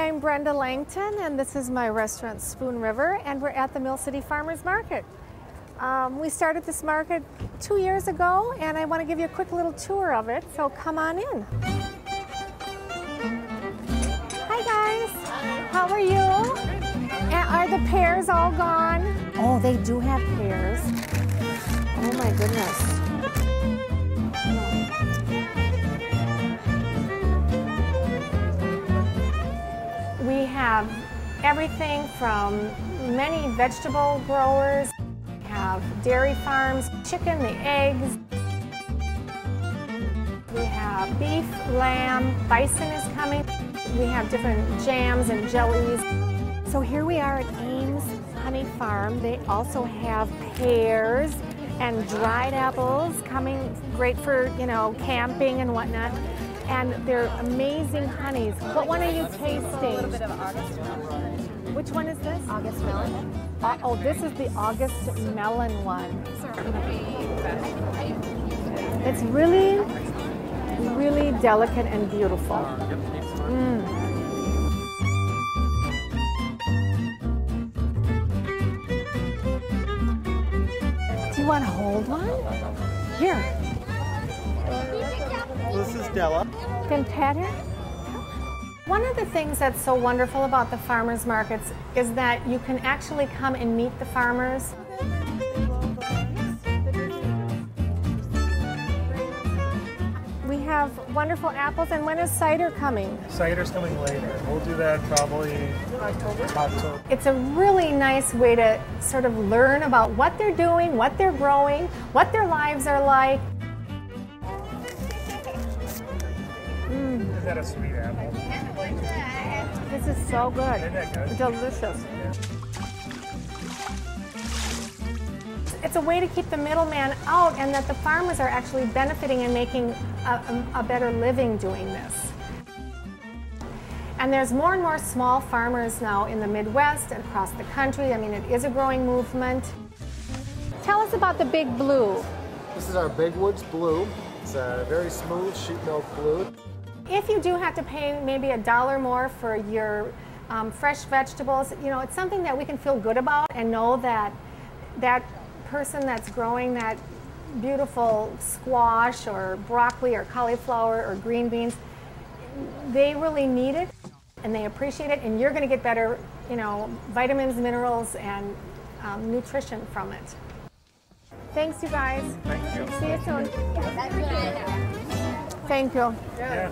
I'm Brenda Langton, and this is my restaurant Spoon River, and we're at the Mill City Farmers Market. Um, we started this market two years ago, and I want to give you a quick little tour of it, so come on in. Hi, guys. How are you? Are the pears all gone? Oh, they do have pears. Oh, my goodness. Have everything from many vegetable growers, we have dairy farms, chicken, the eggs. We have beef, lamb, bison is coming. We have different jams and jellies. So here we are at Ames Honey Farm. They also have pears and dried apples coming great for, you know, camping and whatnot and they're amazing honeys. What one are you tasting? A little bit of August melon. Which one is this? August melon. Uh, oh, this is the August melon one. It's really, really delicate and beautiful. Mm. Do you want to hold one? Here. This is Can pet her? One of the things that's so wonderful about the farmers markets is that you can actually come and meet the farmers. We have wonderful apples, and when is cider coming? Cider's coming later. We'll do that probably October. October. It's a really nice way to sort of learn about what they're doing, what they're growing, what their lives are like. Is that a sweet apple? This is so good. Isn't that good? Delicious. It's a way to keep the middleman out and that the farmers are actually benefiting and making a, a, a better living doing this. And there's more and more small farmers now in the Midwest and across the country. I mean, it is a growing movement. Tell us about the Big Blue. This is our Big Woods Blue. It's a very smooth sheep milk blue. If you do have to pay maybe a dollar more for your um, fresh vegetables, you know, it's something that we can feel good about and know that that person that's growing that beautiful squash or broccoli or cauliflower or green beans, they really need it and they appreciate it and you're going to get better, you know, vitamins, minerals, and um, nutrition from it. Thanks, you guys. Thank you. See you soon. Thank you. Yeah.